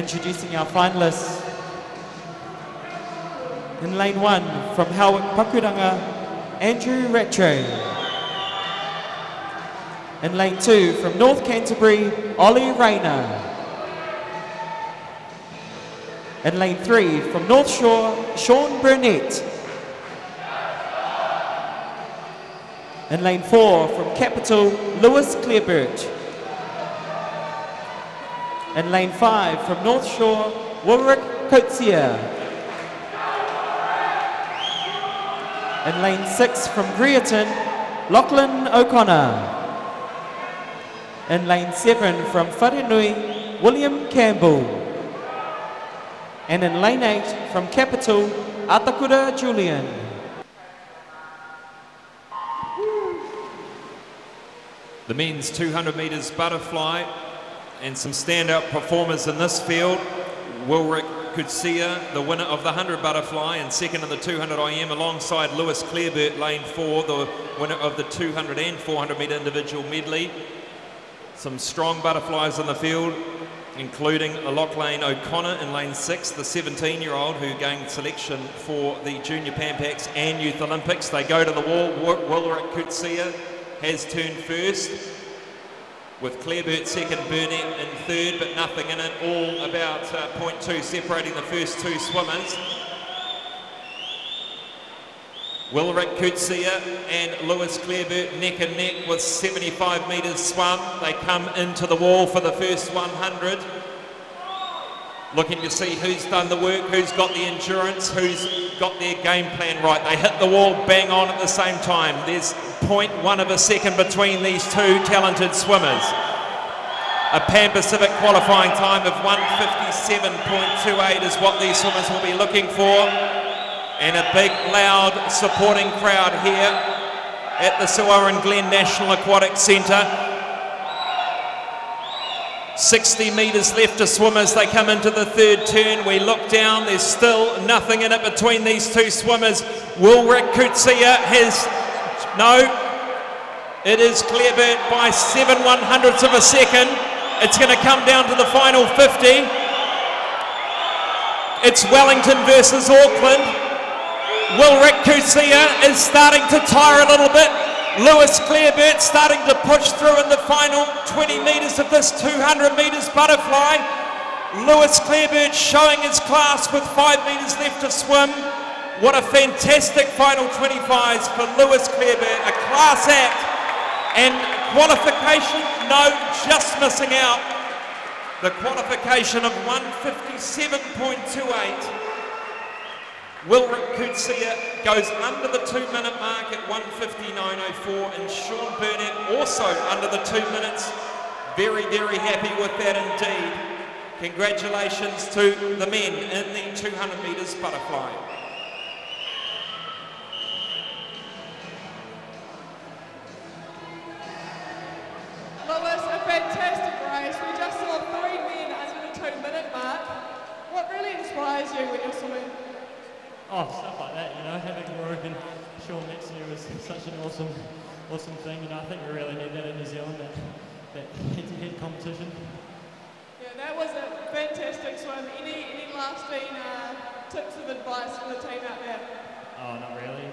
Introducing our finalists. In lane one, from Howick Pakuranga, Andrew Rattray. In lane two, from North Canterbury, Ollie Rayner. In lane three, from North Shore, Sean Burnett. In lane four, from Capital, Lewis Clareburt. In lane five, from North Shore, Wilrich Coetzee. In lane six, from Greerton, Lachlan O'Connor. In lane seven, from Wharenui, William Campbell. And in lane eight, from Capital, Atakura Julian. The men's 200 metres butterfly and some standout performers in this field. Wilrich Coetzee, the winner of the 100 butterfly and second in the 200 IM alongside Lewis Clareburt, lane four, the winner of the 200 and 400 metre individual medley. Some strong butterflies in the field, including Lachlan O'Connor in lane six, the 17 year old who gained selection for the Junior Pan Pacs and Youth Olympics. They go to the wall. Wilrich Coetzee has turned first with Clareburt second, Burnett in third, but nothing in it. All about uh, 0.2 separating the first two swimmers. Wilrich Coetzee and Lewis Clareburt neck and neck with 75 metres swum. They come into the wall for the first 100. Looking to see who's done the work, who's got the endurance, who's got their game plan right. They hit the wall bang on at the same time. There's 0.1 of a second between these two talented swimmers. A Pan Pacific qualifying time of 157.28 is what these swimmers will be looking for. And a big, loud supporting crowd here at the Sir Owen Glenn National Aquatic Centre. 60 metres left to swim as they come into the third turn. We look down, there's still nothing in it between these two swimmers. Wilrich Coetzee has, no, it is Clareburt by seven one hundredths of a second. It's going to come down to the final 50. It's Wellington versus Auckland. Wilrich Coetzee is starting to tire a little bit. Lewis Clareburt starting to push through in the final 20 metres of this 200 metres butterfly. Lewis Clareburt showing his class with five metres left to swim. What a fantastic final 25s for Lewis Clareburt, a class act. And qualification, no, just missing out. The qualification of 157.28. Wilrich Coetzee goes under the two minute mark at 159.04 and Sean Burnett also under the two minutes. Very, very happy with that indeed. Congratulations to the men in the 200 metres butterfly. Oh, stuff like that, you know, having Wilrich and Sean next to you was such an awesome, awesome thing. You know, I think we really need that in New Zealand, that, that head-to-head competition. Yeah, that was a fantastic swim. Any, any lasting uh, tips of advice for the team out there? Oh, not really.